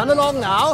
ร้อนและลหนาว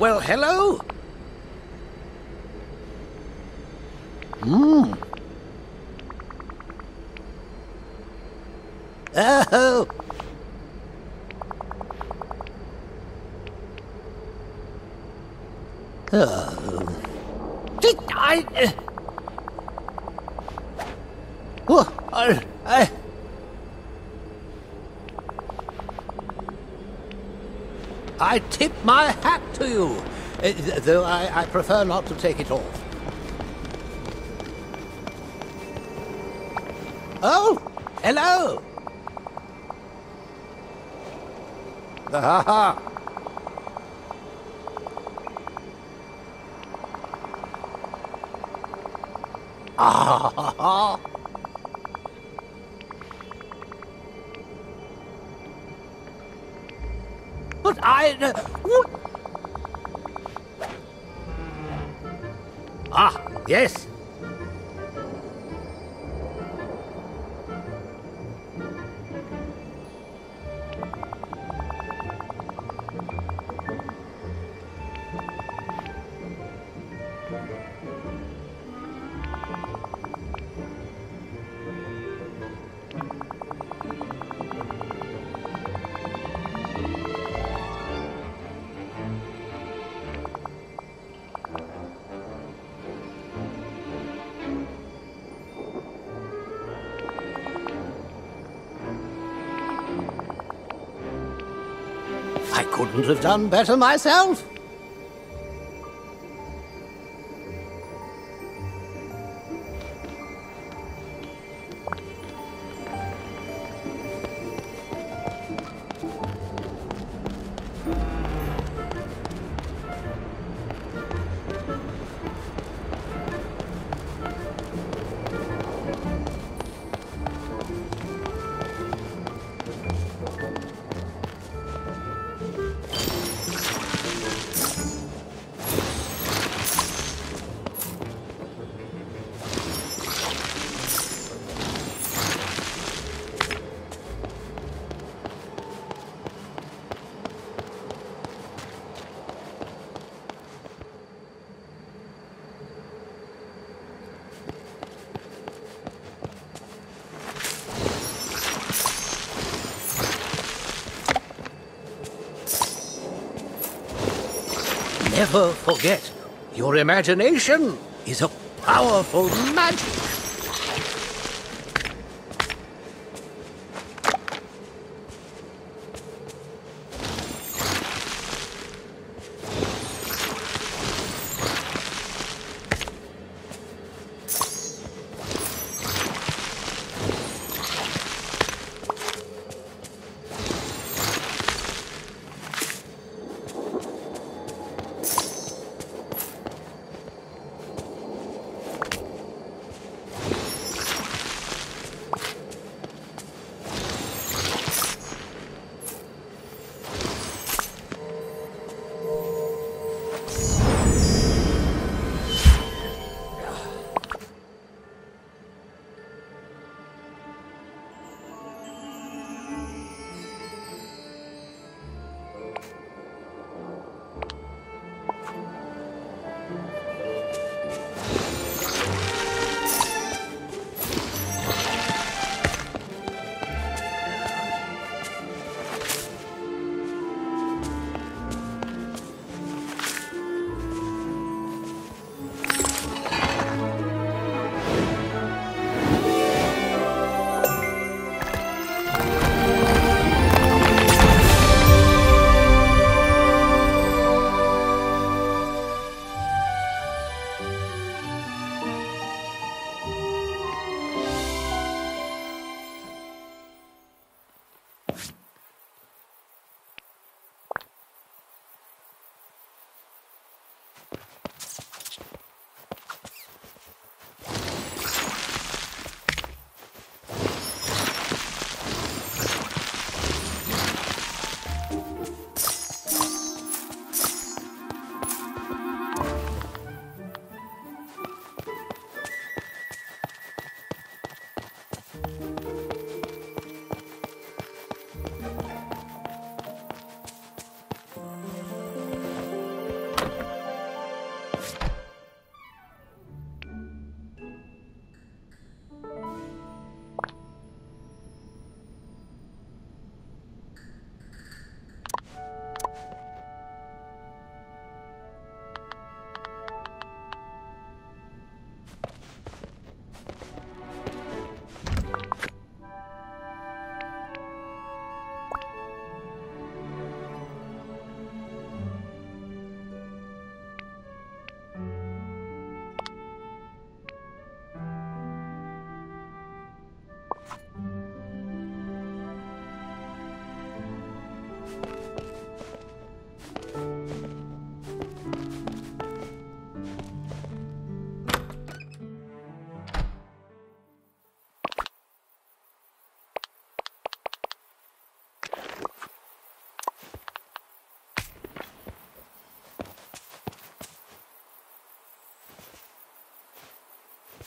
Well, hello. Hmm. Oh. Oh. Did I? Uh... Oh, I, I... I tip my hat to you, uh, though I, I prefer not to take it off. Oh, hello. Ah, Ah, yes. Couldn't have done better myself. Never forget, your imagination is a powerful magic.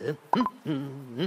Mm-hmm.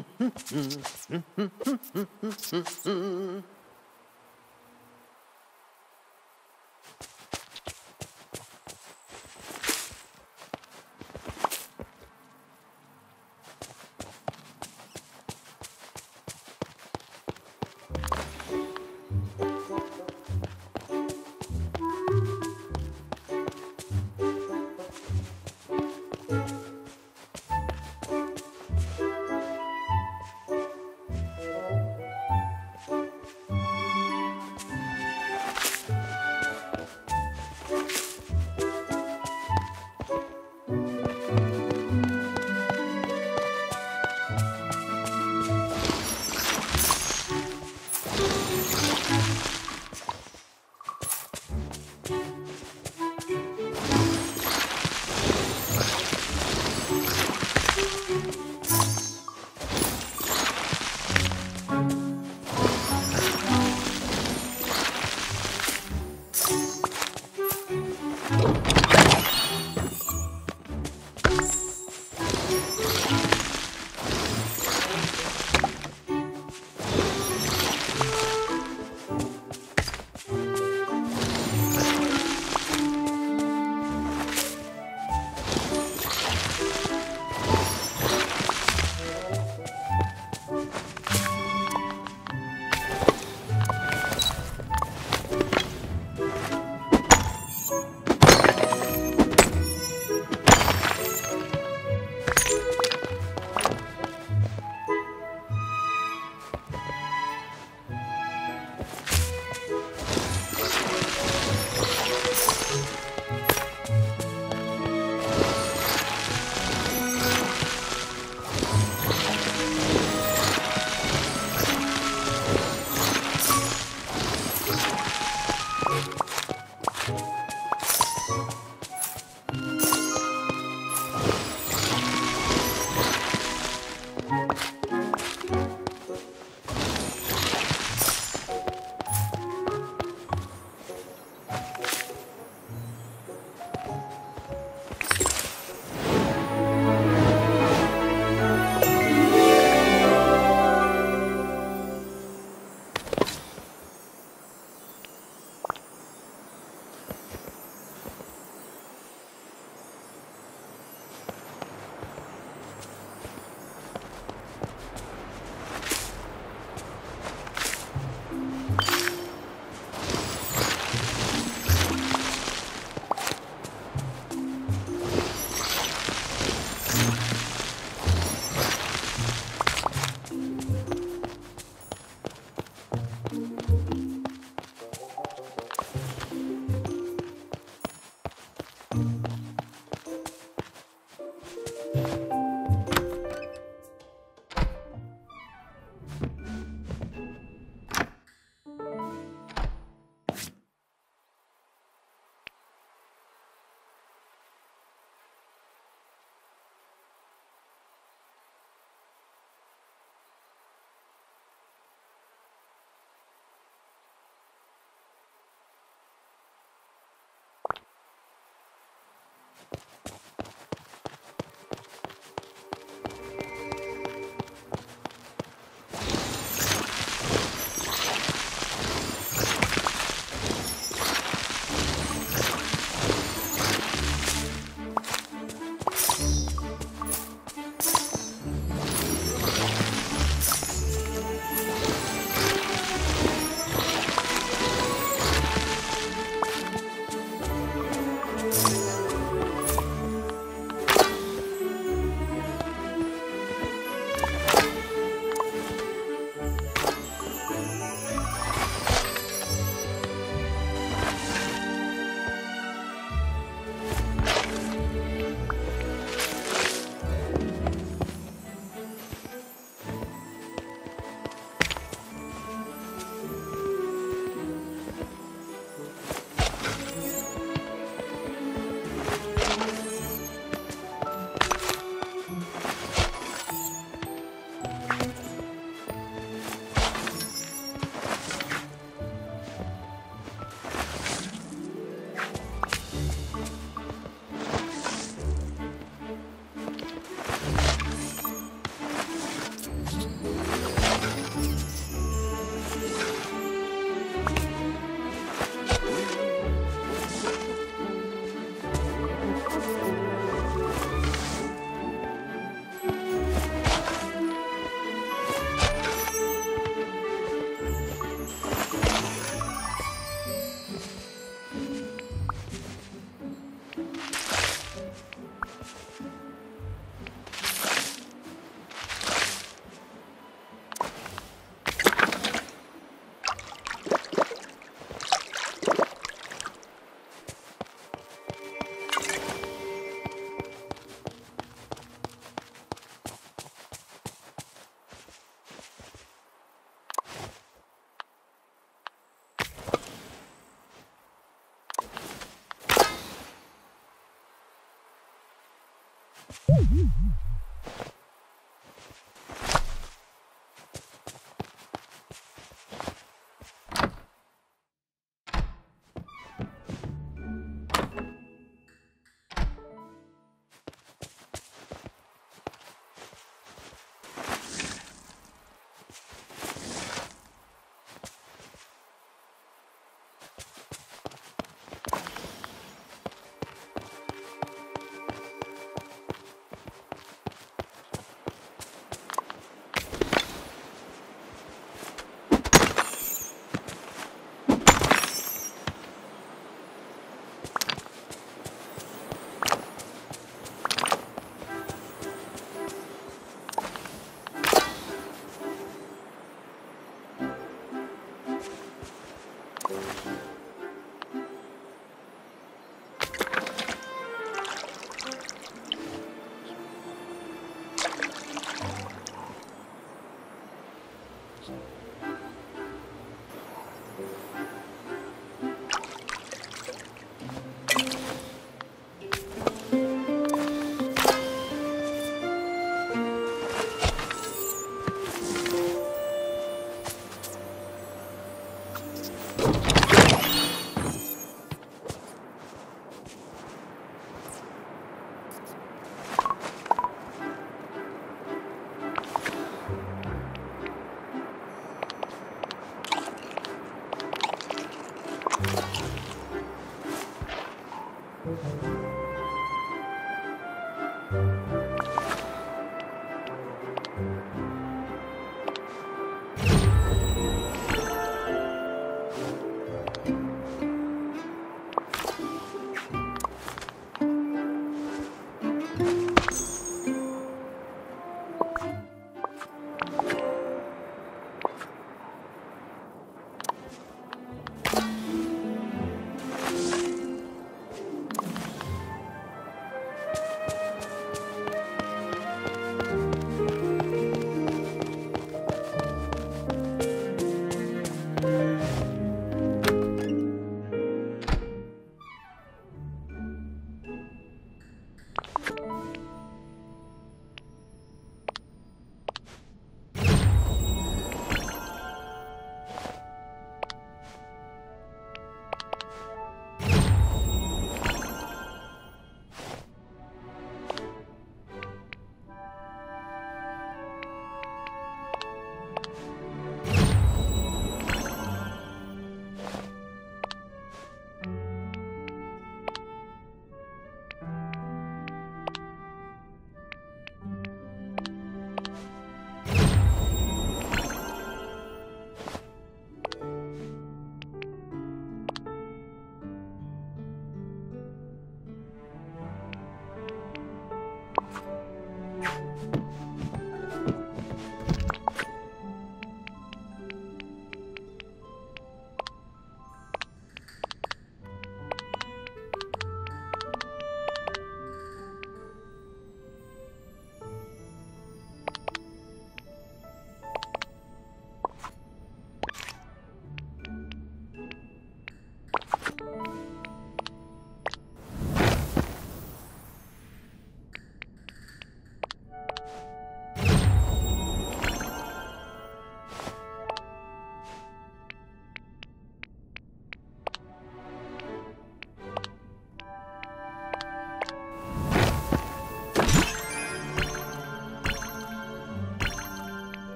Mm-hmm.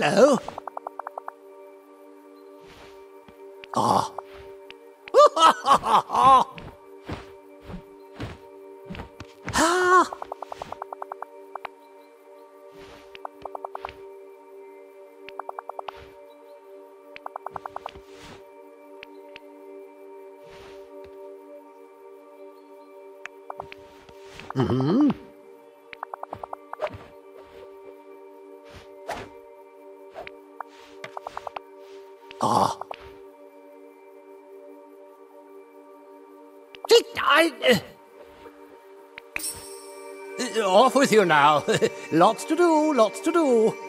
Hello. With you now. lots to do, lots to do.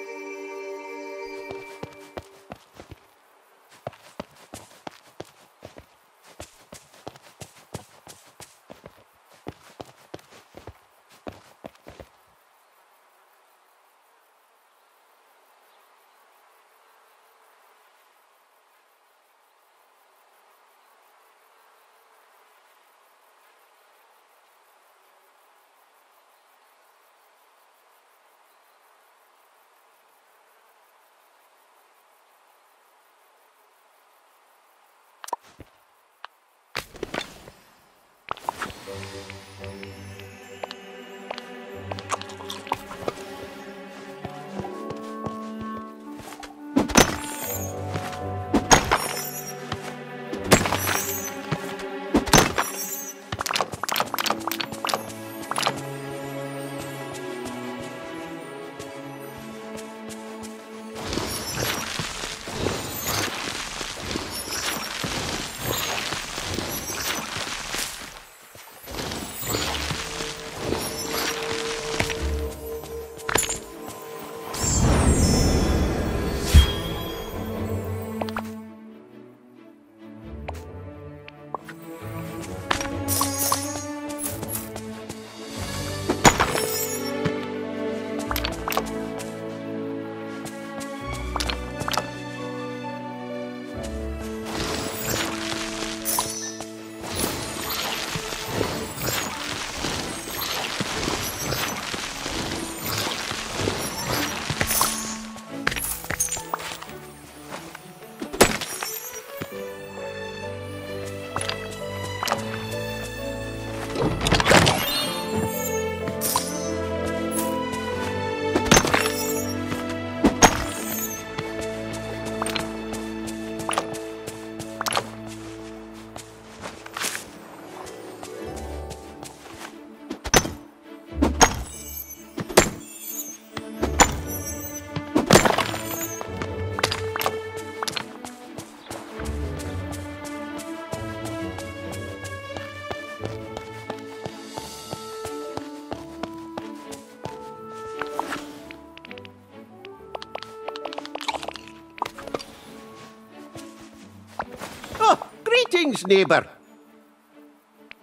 Neighbour.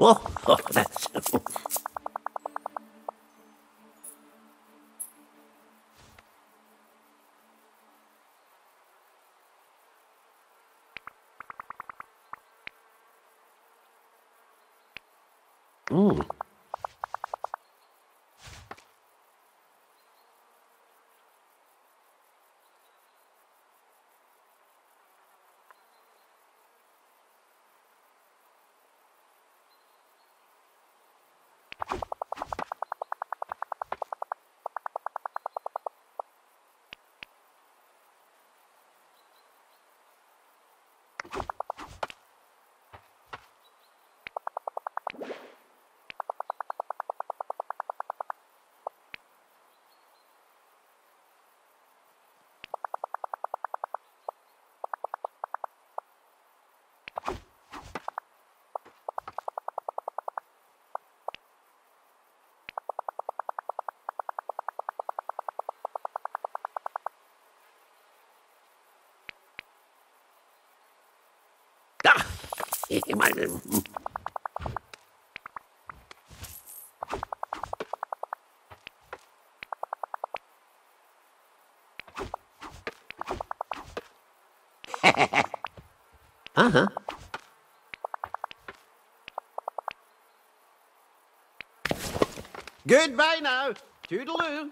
Oh, oh that's... Mm. uh-huh. Goodbye now. Toodaloo.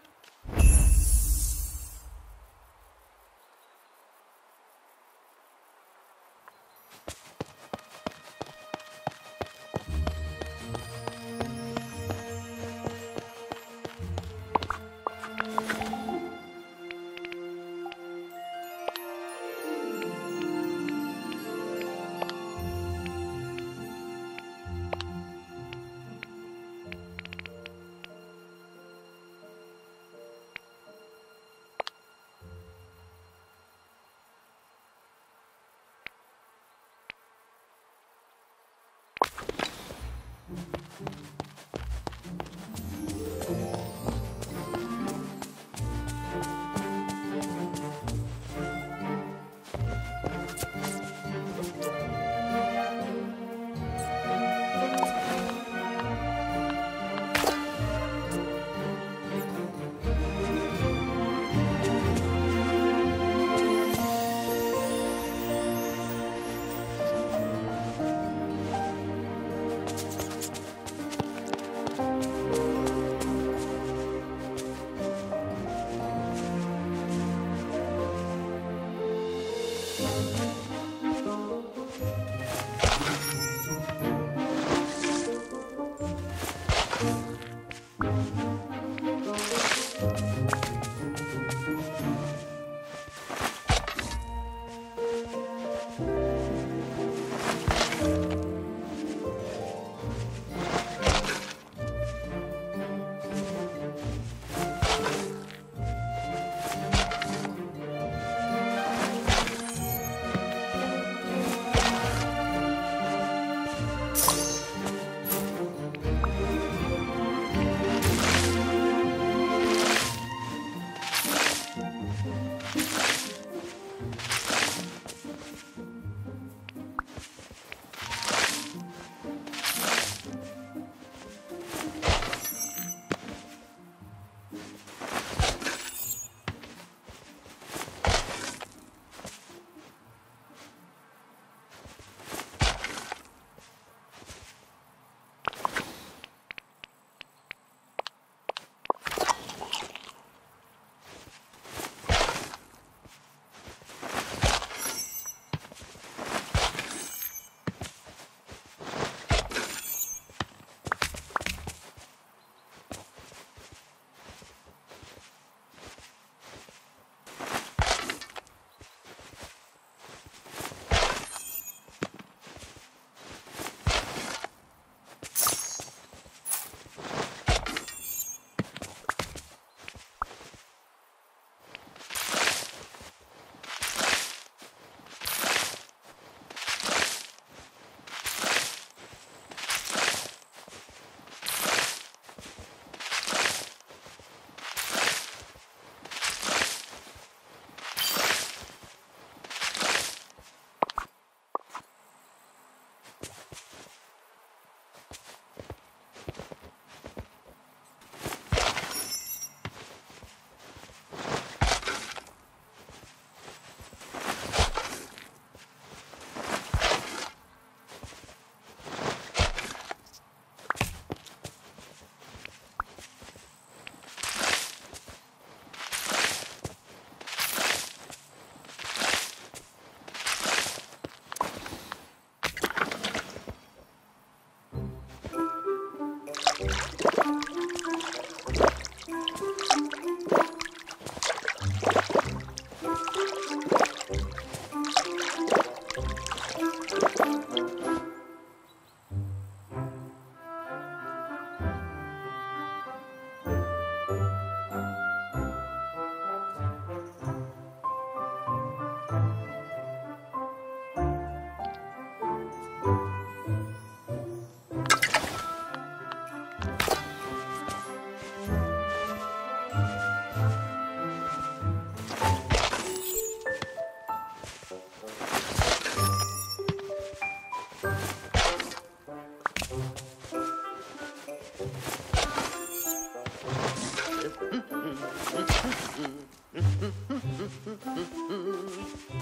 Mm-hmm.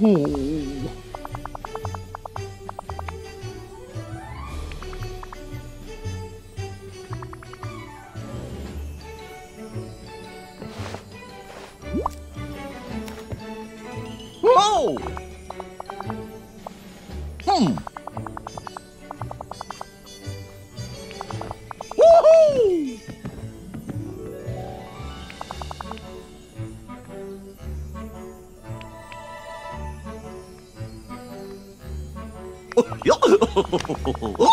Whoa! ほ。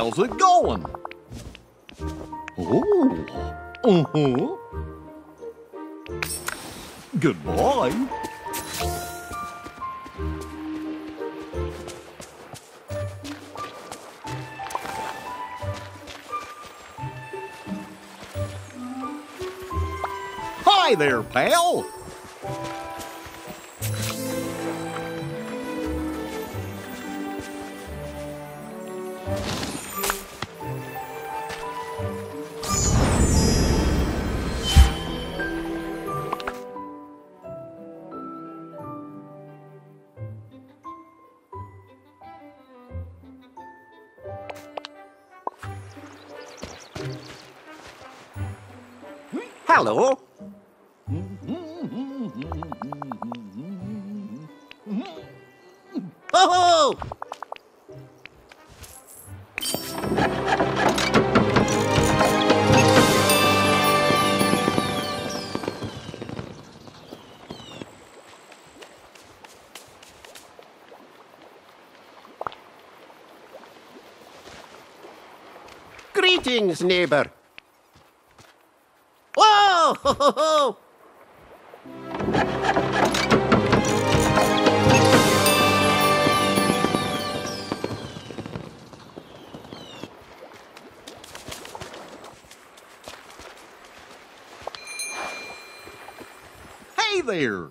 How's it going? Oh, uh-huh. Goodbye. Hi there, pal. Hello. Oh! Greetings, neighbor. Hey there!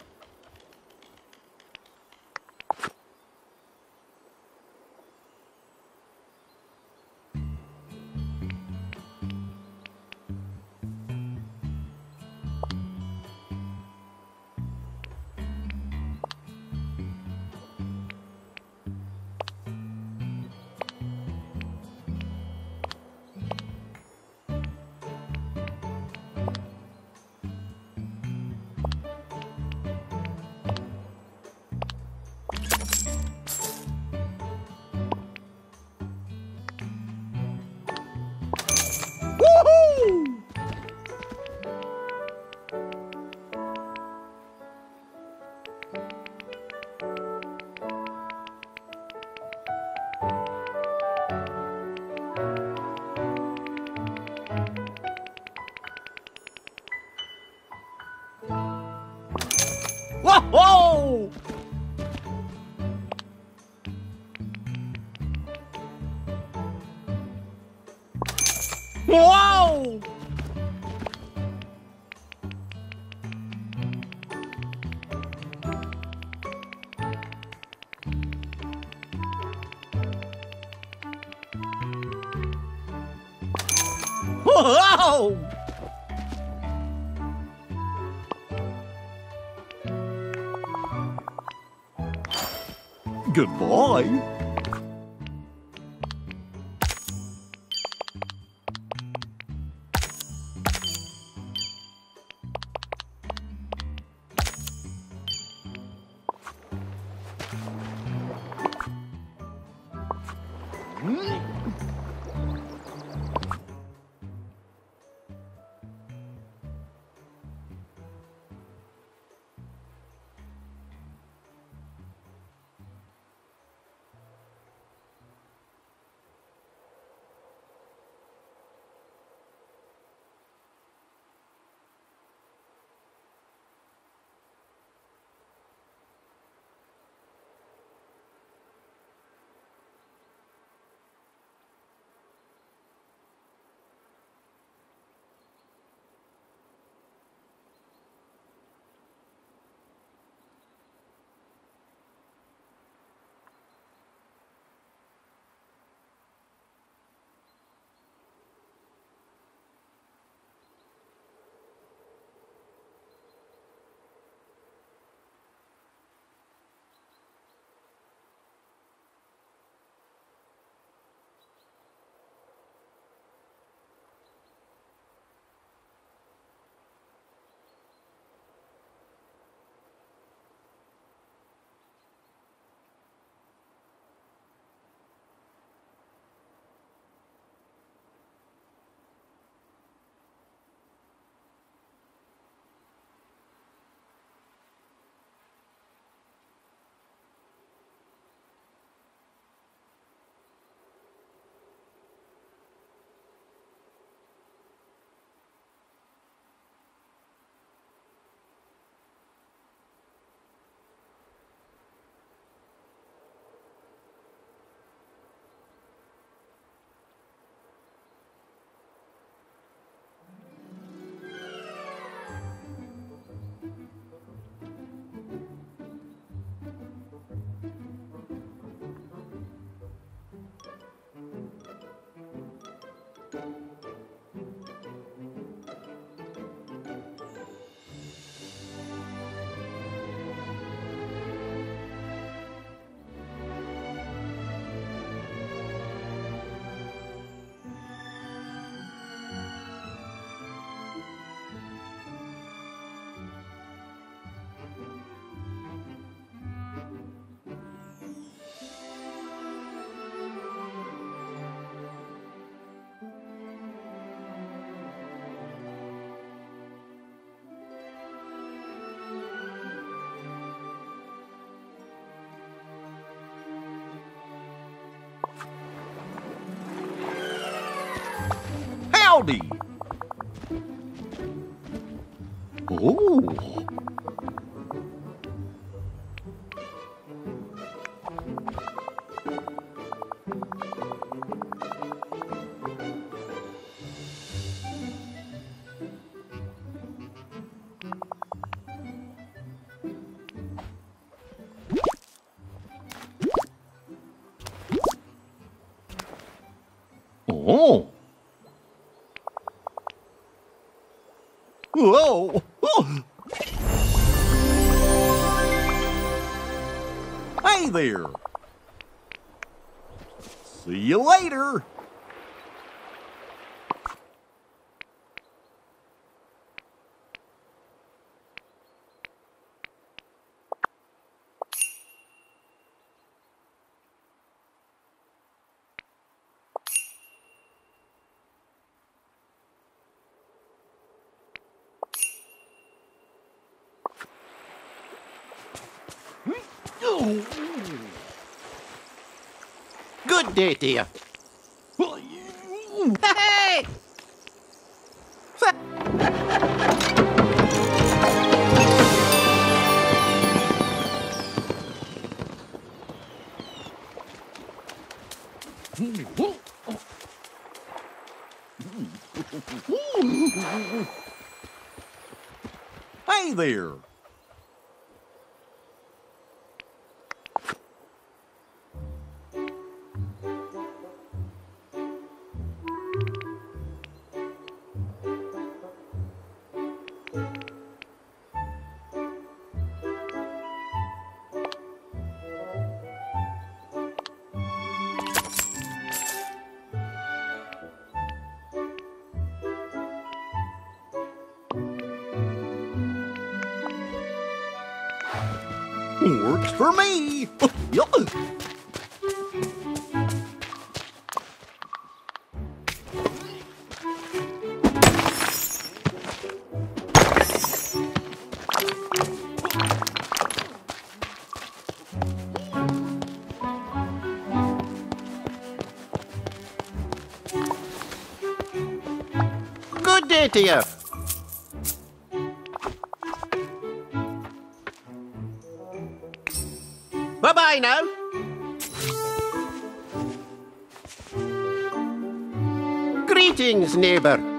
Goodbye. Howdy. Oh. There. See you later. Good day to you. Hey! Hey there. Works for me. Good day to you. Greetings, neighbor.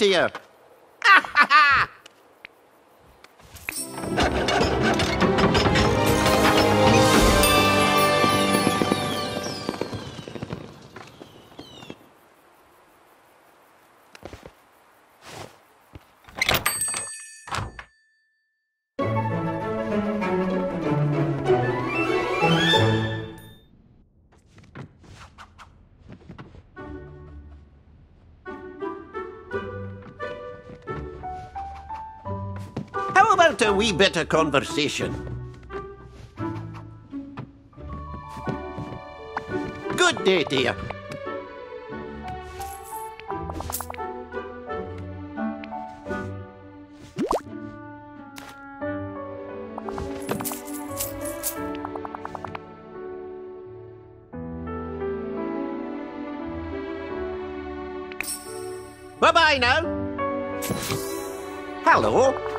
Good wee bit of conversation? Good day dear. Bye-bye now. Hello.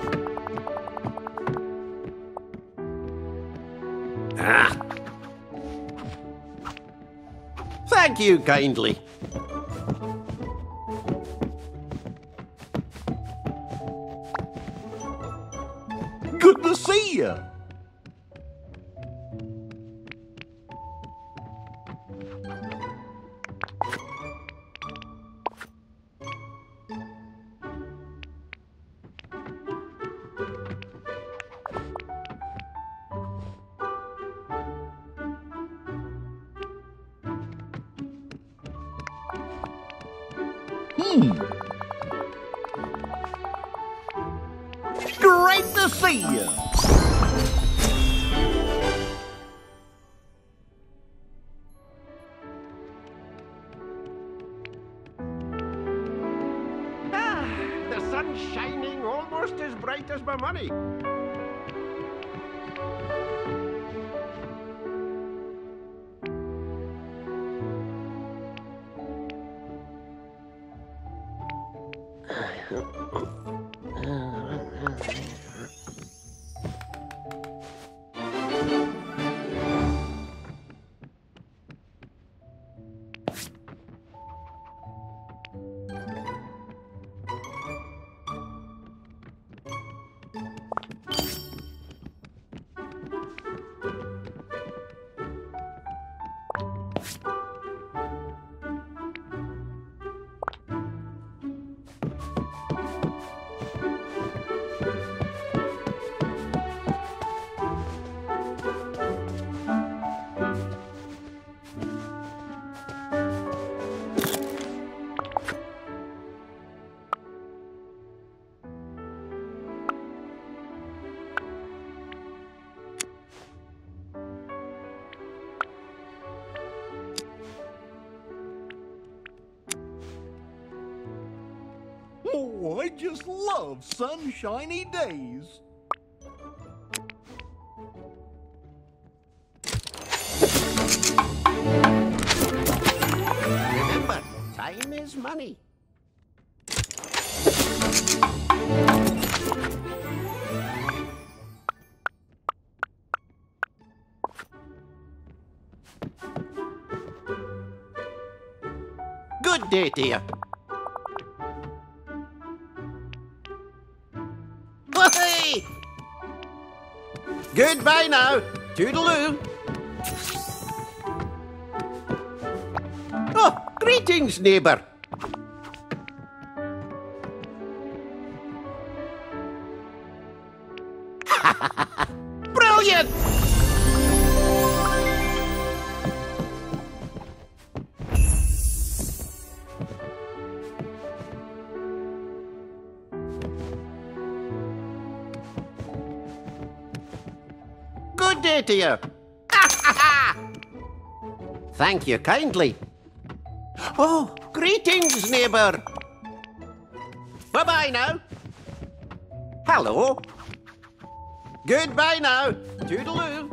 You kindly. Love sunshiny days. Remember, time is money. Good day to Goodbye now. Toodaloo. Oh, greetings, neighbour. To you. Thank you kindly. Oh, greetings, neighbour. Bye bye now. Hello. Goodbye now. Toodaloo.